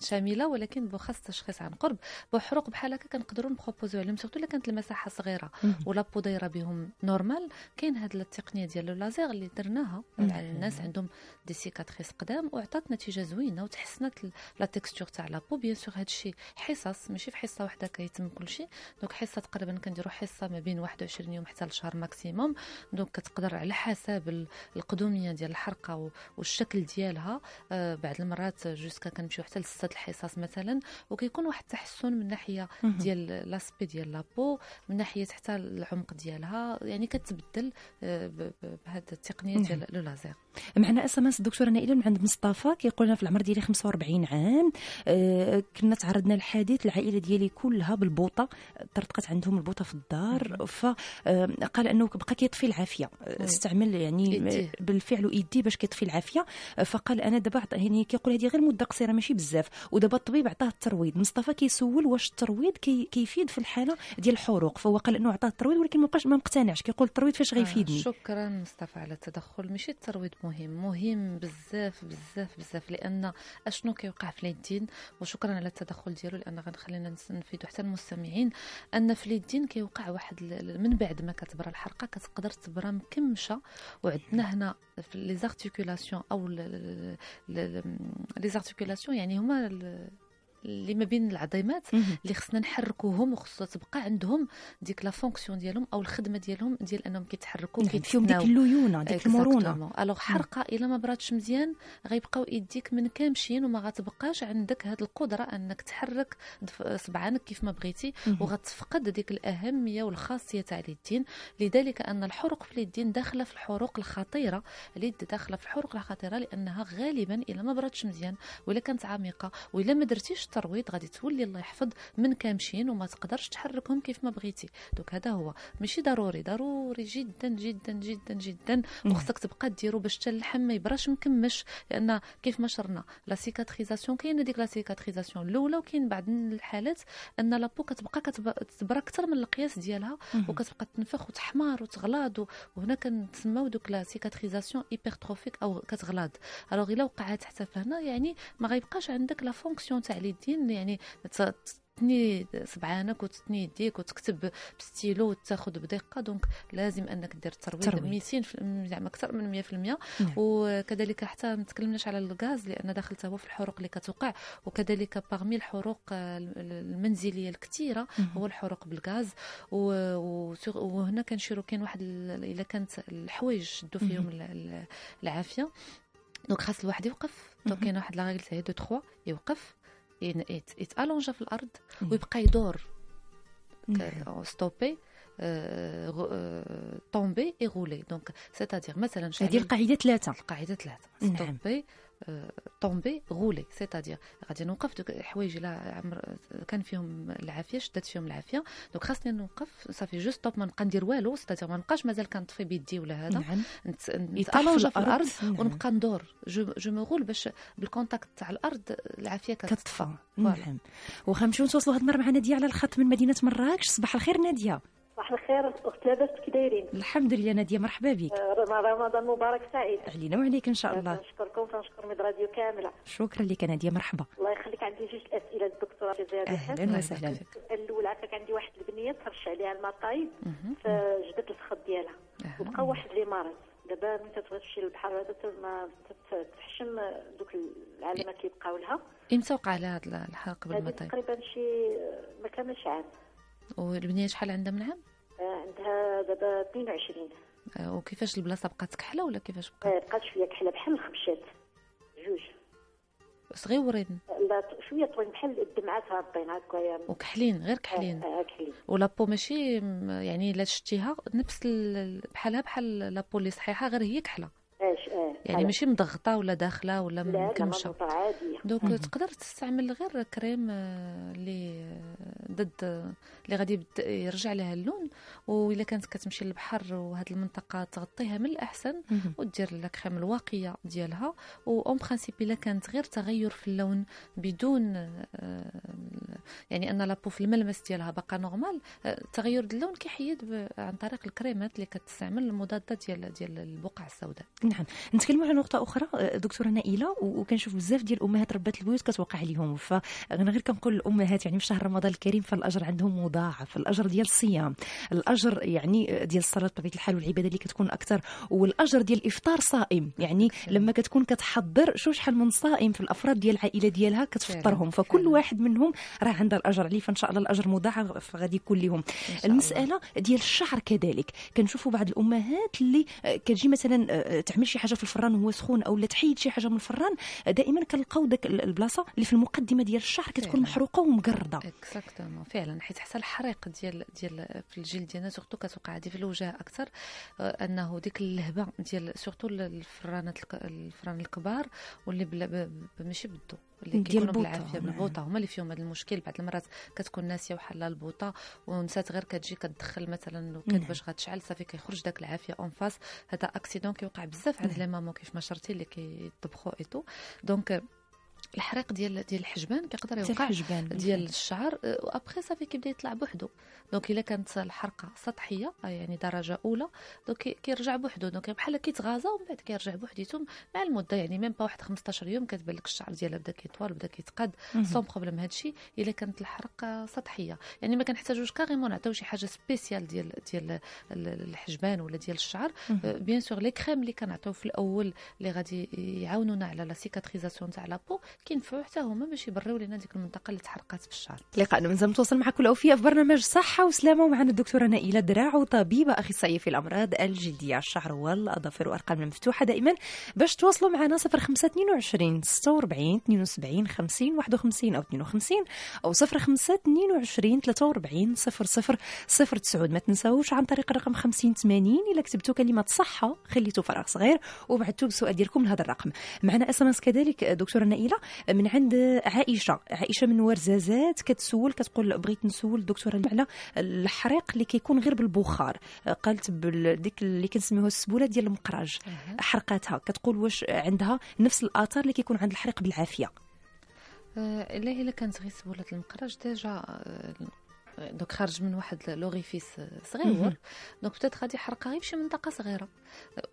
شامله ولكن bon خاص تشخيص عن قرب. pour حروق بحال هكا كنقدروا نبروبوزيو عليهم surtout إلا كانت المساحة صغيرة. و la peau دايره بهم normale. كاين هاد التقنيه ديال le laser اللي درناها. على الناس عندهم des cicatrices قدام وعطات نتيجة زوينة وتحسنت la texture تاع la peau bien sûr هادشي حصص ماشي في حصة واحدة كيتم كل شيء. donc حصة تقريبا كنديروا حصة ما بين 21 يوم حتى لشهر maximum donc كتقدر على حسب ال- القدومية ديال الحرقة والشكل ديالها. آه، بعض المرات jusqu'à كنمشيو حتى لسته الحصص مثلا وكيكون واحد التحسن من ناحية. ديال l'aspect ديال la peau من ناحية حتى العمق ديالها يعني كتبدل آه، بهذه التقنية. ديال le laser معنا SMS الدكتورة نائلة من عند مصطفى كيقول لنا في العمر ديالي 45 عام. آه، كنا تعرضنا لحادث العائلة ديالي كلها بالبوطة طرطقت عندهم البوطة في الدار. فقال أنه بقى كيطفي العافية. آه،. استعمل يعني. بالفعل يدي باش كيطفي العافية. آه، فقال أنا دابا يعني كيقول هذه غير مدة قصيرة ماشي بزاف. ودابا الطبيب عطاه الترويض. مصطفى كيسول واش الترويض كي كيفيد في الحالة ديال الحروق. فهو قال أنه عطاه الترويض ولكن ما بقاش ما مقتنعش كيقول الترويض فاش غيفيدني. آه شكرا مصطفى على التدخل. ماشي الترويض مهم مهم بزاف بزاف بزاف لأن اشنو كيوقع في اليدين وشكرا على التدخل ديالو لأن غنخلينا نفيدو حتى المستمعين ان في اليدين كيوقع واحد من بعد ما كتبرى الحرقه كتقدر تبرى مكمشه وعندنا هنا في les articulations أو les articulations يعني هما اللي ما بين العظيمات. اللي خصنا نحركوهم وخصها تبقى عندهم ديك la fonction ديالهم أو الخدمة ديالهم ديال أنهم كيتحركوا فيهم ديك. الليونة ديك المرونة. alors حرقة إلا ما براتش مزيان غيبقاو يديك منكمشين وما غتبقاش عندك هاد القدرة أنك تحرك صبعانك كيف ما بغيتي. وغتفقد ديك الأهمية والخاصية تاع اليدين لذلك أن الحروق في اليدين داخلة في الحروق الخطيرة اليد داخلة في الحروق الخطيرة لأنها غالبا إلا ما براتش مزيان ولا كانت عميقة ولا ما درتيش الترويض غادي تولي الله يحفظ منكمشين وما تقدرش تحركهم كيف ما بغيتي donc هذا هو ماشي ضروري ضروري جدا جدا جدا جدا. وخصك تبقى ديرو باش حتى اللحم ما يبراش مكمش لأن كيف ما شرنا la cicatrisation كاينة ديك la cicatrisation الأولى وكاين بعض الحالات أن la peau كتبقى كتب- تبرى أكثر من القياس ديالها. وكتبقى تنفخ وتحمار وتغلاض وهنا كنتسماو donc la cicatrisation hypertrophique أو كتغلاض alors إلا وقعت حتى فهنا يعني ما غيبقاش عندك la fonction تاع اليدين يعني تثني صبعانك وتثني يديك وتكتب بستيلو وتاخذ بدقة donc لازم أنك دير الترويض ترويض. 200 في- زعما أكثر من 100% نعم. وكذلك حتى ما تكلمناش على الغاز لأن داخل هو في الحروق اللي كتوقع وكذلك parmi الحروق المنزلية الكثيرة. هو الحروق بالغاز وهنا كنشيرو كاين واحد ال- إلا كانت الحوايج شدوا فيهم ال- ال- العافية donc خاص الواحد يوقف donc. كاين واحد la règle تاعي de trois يوقف يتالونجا في الأرض مم. ويبقى يدور نعم. stopper tomber et rouler donc c'est-à-dire مثلا هذه القاعدة ثلاثة القاعدة ثلاثة نعم. stopper tomber rouler c'est-à-dire غادي نوقف donc الحوايج عمر كان فيهم العافية شدات فيهم العافية. donc خاصني نوقف صافي je stoppe ما نبقى ندير والو. c'est-à-dire ما نبقاش مازال كنطفي بيدي ولا هذا. نعم. نت- في. الأرض نعم. ونبقى ندور. je je me roule باش بال contact تاع الأرض العافية كتطفى. نعم. وغنمشيو نتواصلوا هاد المرة مع نادية على الخط من مدينة مراكش. صباح الخير نادية. صباح الخير اخت لاباس كي دايرين الحمد لله نادية مرحبا بك. آه، رمضان مبارك سعيد. علينا وعليك إن شاء الله. نشكركم ونشكر ميد راديو كاملة. شكرا لك نادية مرحبا. الله يخليك عندي جوج أسئلة للدكتوره جزاها بخير أهلا وسهلا. السؤال الأول عافاك عندي واحد البنية تخرج عليها المطايب. فجبت الخط ديالها. وبقى واحد لي مرض دابا ملي تبغي تمشي للبحر ما تحشم دوك العلامات اللي بقاو لها. إمتى وقع لها هذا الحرق طيب تقريبا شي ما كاملش عام. والبنية شحال عندها من عام؟ آه، عندها دابا 22 آه، وكيفاش البلاصة بقات كحلة ولا كيفاش بقات؟ آه، بقات شوية كحلة بحال الخبشات جوج. صغيورين لا ط- شوية طويل بحال الدمعات هابطين هكايا وكحلين غير كحلين. آه، آه، كحلين. ولابو ماشي يعني الا شتيها نفس ال- بحالها بحال la peau اللي صحيحة غير هي كحلة. اش آه يعني ماشي مضغطة ولا داخلة ولا لا لا مكمشه عاديه donc مهم. تقدر تستعمل غير كريم آه، اللي آه، ضد آه، اللي غادي يرجع لها اللون. واذا كانت كتمشي للبحر وهاد المنطقة تغطيها من الأحسن. ودير la crème الواقية ديالها. و en principe إلا كانت غير تغير في اللون بدون يعني أن la peau في الملمس ديالها باقا normale تغير اللون كيحيد عن طريق الكريمات اللي كتستعمل المضادة ديال ديال البقع السوداء. نعم. نتكلموا على نقطة أخرى دكتورة نائلة وكنشوف بزاف ديال الامهات ربات البيوت كتوقع عليهم. فأنا غير كنقول للامهات يعني في شهر رمضان الكريم فالأجر عندهم مضاعف الأجر ديال الصيام الأجر يعني ديال الصلاة بطبيعة الحال والعبادة اللي كتكون أكثر والأجر ديال الافطار صائم. يعني لما كتكون كتحضر شو شحال من صائم في الأفراد ديال العائلة ديالها كتفطرهم. فكل. واحد منهم راه عندها الأجر عليه فإن شاء الله الأجر مضاعف غادي يكون لهم. المسألة ديال الشعر كذلك. كنشوفوا بعض الأمهات اللي آه، كتجي مثلا آه، تعمل شي حاجة في الفران وهو سخون أو لا تحيد شي حاجة من الفران دائما كنلقاو داك ال- البلاصة اللي في المقدمة ديال الشعر كتكون. محروقة ومقردة. exactement فعلا. حيت حتى الحريق ديال ديال في الجلد ديالنا surtout كتوقع هذه في الوجه أكثر آه، أنه ديك اللهبة ديال surtout الفرانات الفران الكبار واللي ماشي بالضو. اللي كيكونوا بالعافية نعم. بالبوطه هما اللي فيهم هذا المشكل. بعض المرات كتكون ناسيه وحله البوطة ونسات غير كتجي كتدخل مثلا نعم. باش غتشعل. صافي كيخرج داك العافية en face هذا accident كيوقع بزاف. عند نعم. les mamans كيف ما شرتي اللي كيطبخوا et tout donc الحريق ديال ديال الحجبان كيقدر يوقع الحجبان ديال الشعر. وأبخي صافي كيبدا يطلع بوحدو. donc إلا كانت الحرقة سطحية آه، يعني درجة أولى donc كي- كيرجع بوحدو. donc بحال كيتغازى ومن بعد كيرجع بوحديتو مع المدة. يعني même pas واحد 15 يوم كتبان لك الشعر ديالها بدا كيطول بدا كيتقاد sans problème هادشي إلا كانت الحرقة سطحية. يعني ما كنحتاجوش carrément نعطيو شي حاجة spéciale ديال ديال ال- الحجبان ولا ديال الشعر. bien sûr les crèmes اللي كنعطيو في الأول اللي غادي يعاونونا على la cicatrisation تاع la peau كينفعوا حتى هما باش يبريو لنا ديك المنطقة اللي تحرقات في الشعر لقاء مازال متواصل مع كل أوفياء في برنامج صحة وسلامة ومعنا الدكتورة نائلة دراع طبيبة أخصائية في الأمراض الجلدية. الشعر والأظافر وأرقام مفتوحة دائما. باش تواصلوا معنا 0522 46 72 50 51 أو 52 أو 0522 43 00 09 ما تنساوش عن طريق الرقم 50 80 إلا كتبتوا كلمة صحة خليتوا فراغ صغير وبعثتوا السؤال ديالكم لهذا الرقم. معنا SMS كذلك دكتورة نائلة. من عند عائشة. عائشة من ورزازات كتسول كتقول بغيت نسول الدكتوره على الحريق اللي كيكون غير بالبخار. قالت بال- ديك اللي كنسميوها السبولة ديال المقراج. حرقاتها. كتقول واش عندها نفس الآثار اللي كيكون عند الحريق بالعافية. آه، إلا إلا كانت غير سبولة المقراج déjà آه، donc خارج من واحد l'orifice صغير. donc peut-être غادي يحرقها غير بشي منطقة صغيرة.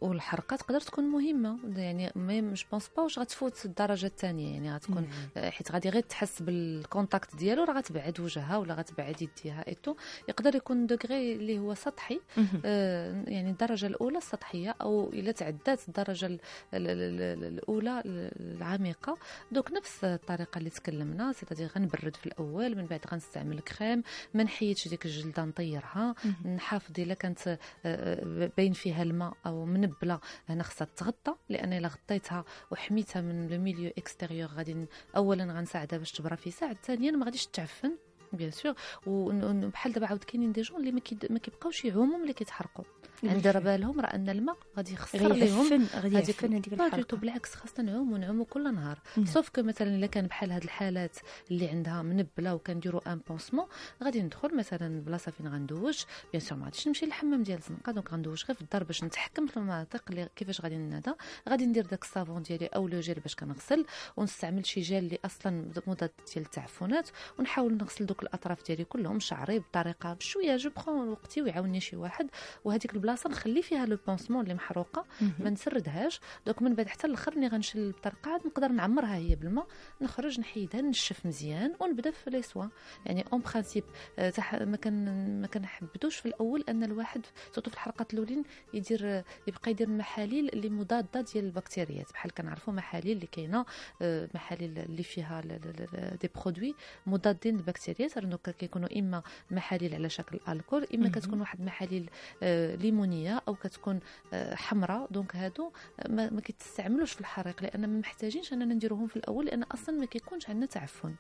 والحرقة تقدر تكون مهمة. يعني même je pense pas واش غتفوت الدرجة الثانية. يعني غتكون آه، حيت غادي غير تحس بال contact ديالو راه غتبعد وجهها ولا غتبعد يديها et tout يقدر يكون degré اللي هو سطحي. آه، يعني الدرجة الأولى السطحية أو إلا تعدات الدرجة ال- ال- ال- ال- الأولى العميقة. donc نفس الطريقة اللي تكلمنا c'est-à-dire غنبرد في الأول من بعد غنستعمل كريم ما نحيدش ديك الجلدة نطيرها. نحافظ إلا كانت آه، باين فيها الماء أو منبلة. هنا خصها تغطى لأن إلا غطيتها وحميتها من le milieu extérieur غادي اولا غنساعدها باش تبرى في ساعة ثانيا ما غاديش تعفن bien sûr. وبحال دابا عاود كاينين des gens اللي ما كيبقاوش يعوموا ملي كيتحرقوا. عند بالهم راه أن الماء غادي يخسر لهم غادي يعفن هذيك الحرقه بالعكس خاصنا نعوموا نعوموا كل نهار. sauf que مثلا إلا كان بحال هاد الحالات اللي عندها منبلة وكنديروا un pansement غادي ندخل مثلا بلاصة فين غندوش. bien sûr ما غاديش نمشي للحمام ديال الزنقه donc غندوش غير في الدار باش نتحكم في المناطق اللي كيفاش غادي ننادى. غادي ندير داك الصابون ديالي أو le gel باش كنغسل ونستعمل شي جيل اللي أصلا مضاد ديال التعفنات ونحاول نغسل دوك الأطراف ديالي كلهم شعري بطريقة بشوية. je prends وقتي ويعاوني شي واحد وهذيك البلاصه نخلي فيها le pansement اللي محروقة ما نسردهاش. donc من بعد حتى الأخر ملي غنشل البطرقه عاد نقدر نعمرها هي بالماء نخرج نحيدها نشف مزيان ونبدأ في les soins. يعني en principe ما كان ما كنحبدوش في الأول أن الواحد surtout في الحرقات الأولين يدير آه، يبقى يدير محاليل اللي مضادة ديال البكتيريات. بحال كنعرفوا محاليل اللي كاينة آه، محاليل اللي فيها des produits مضادين للبكتيريات. كيكونوا إما محاليل على شكل alcool إما. كتكون واحد محاليل آه، ليمونيه أو كتكون آه، حمراء. donc هادو ما, ما كيتستعملوش في الحريق لأن ما محتاجينش أننا نديروهم في الأول لأن أصلا ما كيكونش عندنا تعفن.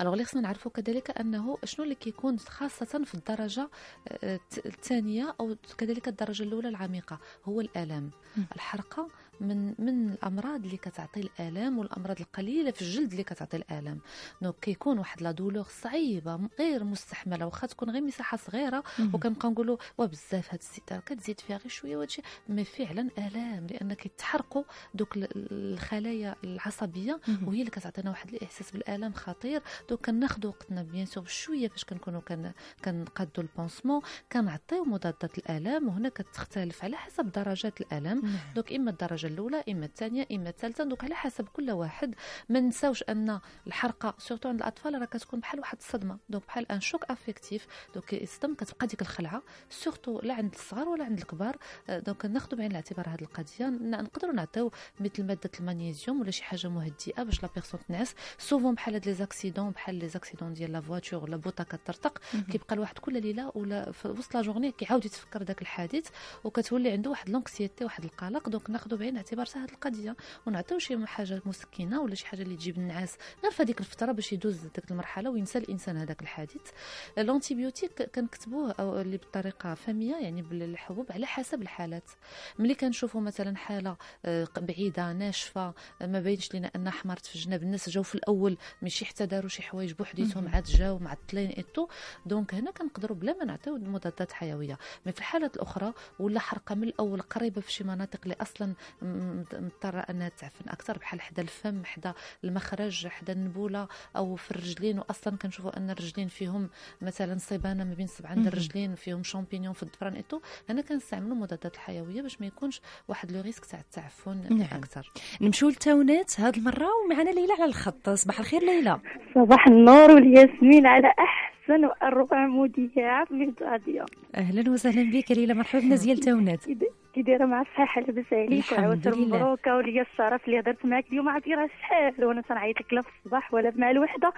alors اللي خصنا نعرفوا كذلك أنه شنو اللي كيكون خاصة في الدرجة آه، الثانية أو كذلك الدرجة الأولى العميقة هو الالم. الحرقة من من الأمراض اللي كتعطي الآلام والأمراض القليلة في الجلد اللي كتعطي الآلام. donc كيكون واحد la douleur صعيبة غير مستحملة واخا تكون غير مساحة صغيرة. وكنبقى نقولوا وا بزاف هاد الزيت راه كتزيد فيها غير شوية وهادشي. mais فعلا آلام لأن كيتحرقوا دوك ال- الخلايا العصبية. وهي اللي كتعطينا واحد الإحساس بالالم خطير. donc كناخذوا وقتنا bien sûr بشويه فاش كنكونوا كن كنقادوا ال pansement. كنعطيو مضادات الآلام وهنا كتختلف على حسب درجات الالم نعم. donc إما الدرجة الأولى إما الثانية إما الثالثة. donc على حسب كل واحد. ما نساوش أن الحرقة surtout عند الأطفال راه كتكون بحال واحد الصدمة. donc بحال un choc affectif دوك الصدم كتبقى ديك الخلعة. surtout لا عند الصغار ولا عند الكبار. donc ناخذوا بعين الاعتبار هذه القضية. نقدروا نعطيو مثل مادة المغنيسيوم ولا شي حاجة مهدئة باش la personne تنعس. souvent بحال هاد les accidents بحال les accidents ديال la voiture ولا بوطة كترتق. كيبقى الواحد كل ليلة ولا في وسط la journée كيعاود يتفكر داك الحادث. وكتولي عنده واحد l'anxiété واحد القلق. donc ناخذوا بعين الاعتبار حتى هاد القضية ونعطيو شي حاجة مسكنه ولا شي حاجة اللي تجيب النعاس. غير في هذيك الفترة باش يدوز ديك المرحلة وينسى الإنسان هذاك الحادث. ال antibiotique كنكتبوه أو اللي بطريقة فمية يعني بالحبوب على حسب الحالات. ملي كنشوفوا مثلا حالة آه، بعيدة ناشفة آه، ما باينش لينا أنها حمرت في الجناب الناس جاو في الأول ماشي حتى داروا شي حوايج بوحديتهم عاد جاو معطلين et tout donc هنا كنقدروا بلا ما نعطيو مضادات حيوية. mais في الحالات الأخرى ولا حرقة من الأول قريبة في شي مناطق اللي أصلا مضطره انها تعفن أكثر بحال حدا الفم حدا المخرج حدا النبوله أو في الرجلين واصلا كنشوفوا ان الرجلين فيهم مثلا صبانه ما بين سبعه. الرجلين فيهم champignons في الظفران et tout هنا كنستعملوا المضادات الحيويه باش ما يكونش واحد le risque تاع التعفن نعم. أكثر نمشيو لتاونات هاد المره ومعنا ليلى على الخط صباح الخير ليلى صباح النور والياسمين على احسن وأروع مذيعه في الغاديه أهلا وسهلا بك ليلى مرحبا بنا ديال تاونات كي دايره مع الصحة لاباس عليك لله. مبروكه وليا الشرف اللي هضرت معاك اليوم. عرفتي راه شحال وأنا تنعيط لك لا في الصباح ولا مع الوحدة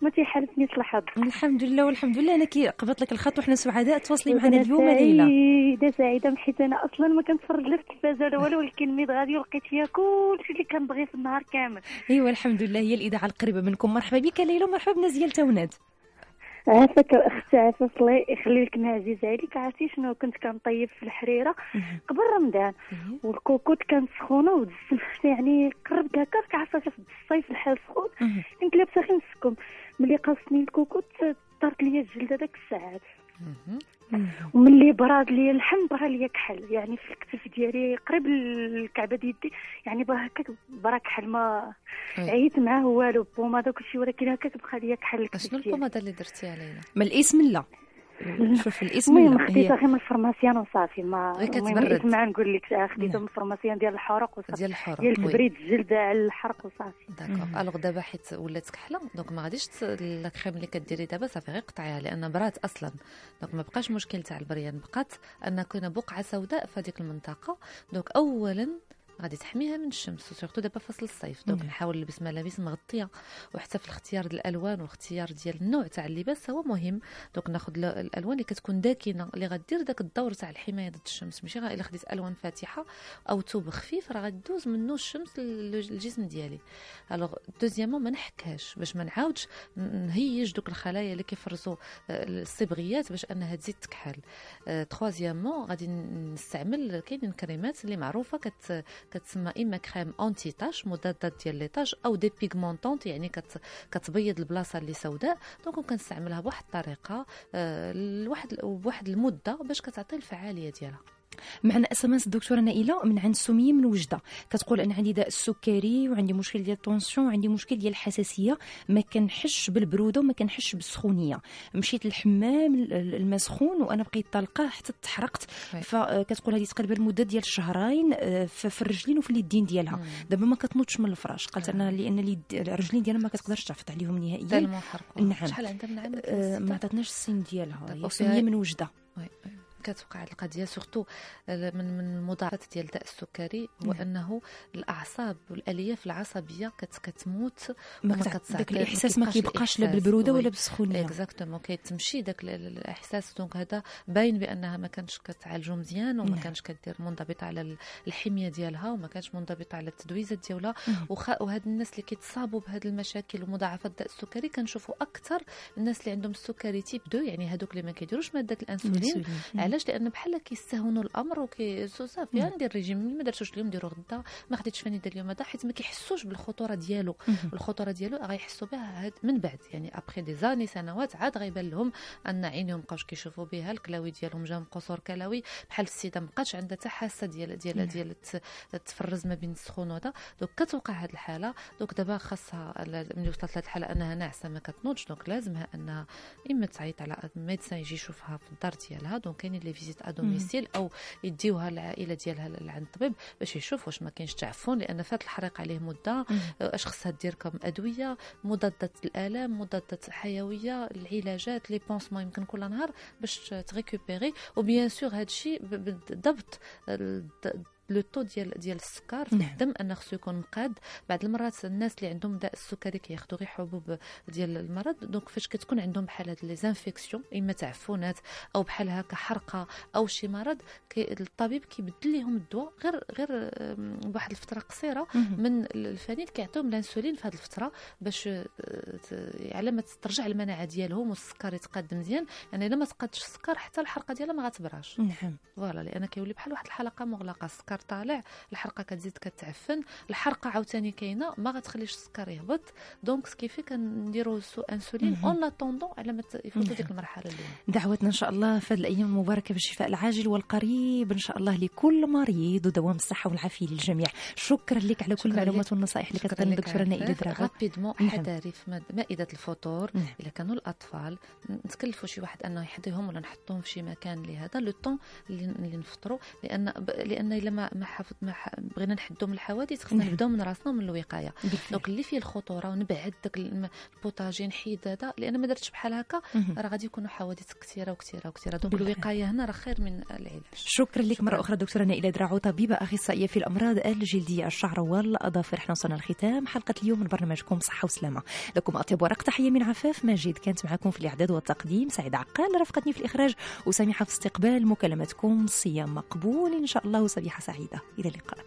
ما تيحالفنيش الحظ. الحمد لله والحمد لله. أنا كي قبضت لك الخط وحنا سعداء تواصلي معنا اليوم ليلى. سعيدة سعيدة حيت أنا أصلا ما كنتفرج لا في التلفازه ولا والو ولكن ميد غادي ولقيت فيها كلشي اللي كنبغي في النهار كامل. ايوا الحمد لله. هي الإذاعة القريبة منكم. مرحبا بك ليلى ومرحبا بنا ديال تاونات عافاك أختي عافاك الله يخلي لك عزيز عليك عرفتي شنو كنت كنطيب في الحريرة قبل رمضان. والكوكوط كانت سخونه ودزت يعني قربت هكاك عارفة في الصيف الحال سخون. كنت لابسة غير نسكم ملي قاصني الكوكوط طارت ليا الجلد هذاك الساعات. وملي برا ليا اللحم برا ليا كحل. يعني في الكتف ديالي قريب الكعبة ديال يدي يعني برا هكاك برا كحل. ما. عييت معاه والو. بوماده كلشي ولكن هكاك بقى ليا كحل الكتف شنو البوماده اللي درتيها ليلى ما الإسم لا. شوف الاسم المهم خديتها غير من ال pharmacien وصافي ما كتبرد. ما نقول لك خديتها نعم. من ال pharmacien ديال الحرق وصافي. ديال الحرق ديال. تبريد الجلد على الحرق وصافي. d'accord. alors دابا حيت ولات كحلة donc ما غاديش la crème اللي كديري دابا صافي غير قطعيها لأن برات أصلا. donc ما بقاش مشكل تاع البريان. بقات أن كاينة بقعة سوداء في هذيك المنطقة. donc اولا غادي تحميها من الشمس و surtout دابا فصل الصيف. donc. نحاول نلبس ملابس مغطية وحتى في الاختيار ديال الألوان واختيار ديال النوع تاع اللباس هو مهم. donc ناخذ ال- الألوان اللي كتكون داكنة اللي غدير داك الدور تاع الحماية ضد الشمس. ماشي غير إلا خديت ألوان فاتحة أو توب خفيف راه غدوز منه الشمس لل- للجسم ديالي. alors deuxièmement ما نحكهاش باش ما نعاودش نهيج دوك الخلايا اللي كيفرزوا آه، الصبغيات باش أنها تزيد تكحل. troisièmement غادي ن- نستعمل كاينين كريمات اللي معروفة كت كتسمى إما كريم anti-taches مضادات ديال les taches أو dépigmentantes يعني كت كتبيض البلاصة اللي سوداء. donc كنستعملها بواحد الطريقة آه، لواحد بواحد المدة باش كتعطي الفعالية ديالها. معنا SMS الدكتوره نائلة من عند سميه من وجدة. كتقول أنا عندي داء السكري وعندي مشكل ديال ال tension وعندي مشكل ديال الحساسية. ما كنحسش بالبرودة وما كنحسش بالسخونية. مشيت للحمام ال- ال- الماء سخون وأنا بقيت طالقة حتى تحرقت. فكتقول هذه تقريبا المدة ديال شهرين آه، في الرجلين وفي اليدين ديالها. دابا ما كتنوضش من الفراش. قالت أنا لأن الرجلين ديالها ما كتقدرش تعفط عليهم نهائيا. نعم. شحال عندها من عام؟ آه، ما عطاتناش السن ديالها. دابا سميه من وجدة. كتوقع القضية surtout من من المضاعفات ديال داء السكري هو نعم. انه الأعصاب والالياف العصبية كت كتموت ما وما كتصعد- داك الإحساس ما كيبقاش لا. بالبرودة. ولا بالسخونية exactement كيتمشي داك ال- ال- الإحساس donc هذا باين بأنها ما كانش كتعالجو مزيان وما نعم. كانش كدير منضبطه على ال- الحمية ديالها وما كانش منضبطه على التدويزات ديالها مهم. وخ... وهاد الناس اللي كيتصابوا بهاد المشاكل ومضاعفات داء السكري كنشوفوا أكثر الناس اللي عندهم السكري type 2 يعني هادوك اللي ما كيديروش مادة الأنسولين الأنسولين. علاش؟ لأن بحال كيستهونوا الأمر وكي صافي. ندير ريجيم ملي ما درتوش اليوم ديرو غدا ما خديتش فانيدا اليوم هذا حيت ما كيحسوش بالخطورة ديالو. الخطورة ديالو غيحسوا بها هاد من بعد. يعني après des années سنوات عاد غيبان لهم أن عينيهم مابقاوش كيشوفوا بها الكلاوي ديالهم جاهم قصور كلوي بحال السيدة مابقاتش عندها حتى حاسة ديال ديال نعم. ديال تفرز ما بين السخون وهذا. donc كتوقع هاد الحالة. donc دابا خاصها ملي وصلت لهاد الحالة أنها ناعسة ما كتنوضش donc لازمها أنها إما تعيط على médecin يجي يشوفها في الدار ديالها. donc كاينين les visites à domicile أو يديوها العائله ديالها لعند الطبيب باش يشوف واش ما كاينش تعفن لأن فات الحريق عليه مدة. مهم. اش خصها دير comme أدوية مضادات الآلام مضادات حيوية العلاجات les pansements يمكن كل نهار باش ت récupérer و bien sûr هذا الشيء بالضبط le taux ديال ديال السكر في نعم. الدم أنه خصو يكون مقاد بعض المرات الناس اللي عندهم داء السكري كياخذوا غير حبوب ديال المرض. donc فاش كتكون عندهم بحال هاد les infections إما تعفنات أو بحال هكا حرقة أو شي مرض كي الطبيب كيبدل لهم الدواء غير غير بواحد الفترة قصيرة. من الفنيد كيعطيهم الانسولين في هذه الفترة باش آه، على ما ترجع المناعة ديالهم والسكر يتقاد مزيان. يعني إلا ما تقادش السكر حتى الحرقة ديالها ما غتبراش نعم. voilà لأن كيولي بحال واحد الحلقة مغلقة السكر السكر طالع الحرقة كتزيد كتعفن الحرقة عاوتاني كاينة ما غتخليش السكر يهبط donc ce qui fait كنديروا sous insuline. en attendant على ما يفوتوا. ديك المرحلة الأولى دعوتنا إن شاء الله في هذه الأيام المباركه بالشفاء العاجل والقريب إن شاء الله لكل مريض ودوام الصحة والعافية للجميع شكرا لك على كل المعلومات. والنصائح اللي لك الدكتوره نائلة. دراغا rapidement. حذاري في مائدة الفطور نعم. الا كانوا الأطفال نتكلفوا شي واحد أنه يحضيهم ولا نحطوهم في شي مكان لهذا le temps اللي, نفطروا لأن لأن إلا ما ما, حافظ ما ح- بغينا نحدوا من الحوادث خصنا نعم. نبداو من راسنا من الوقاية. donc اللي فيه الخطورة ونبعد داك البوتاجي نحيد هذا لأن ما درتش بحال هكا. راه غادي يكونوا حوادث كثيرة وكثيرة وكثيرة دونك. الوقاية هنا راه خير من العلاج شكرا لك شكراً. مرة أخرى دكتورة نائلة دراعو طبيبة أخصائية في الأمراض الجلدية الشعر والأظافر إحنا وصلنا لختام حلقة اليوم من برنامجكم صحة وسلامة لكم أطيب ورق تحية من عفاف ماجد كانت معكم في الإعداد والتقديم سعيد عقال رافقتني في الإخراج وسامحة في استقبال مكالمتكم صيام مقبول إن شاء الله وصبيحة سعيدة. إلى اللقاء.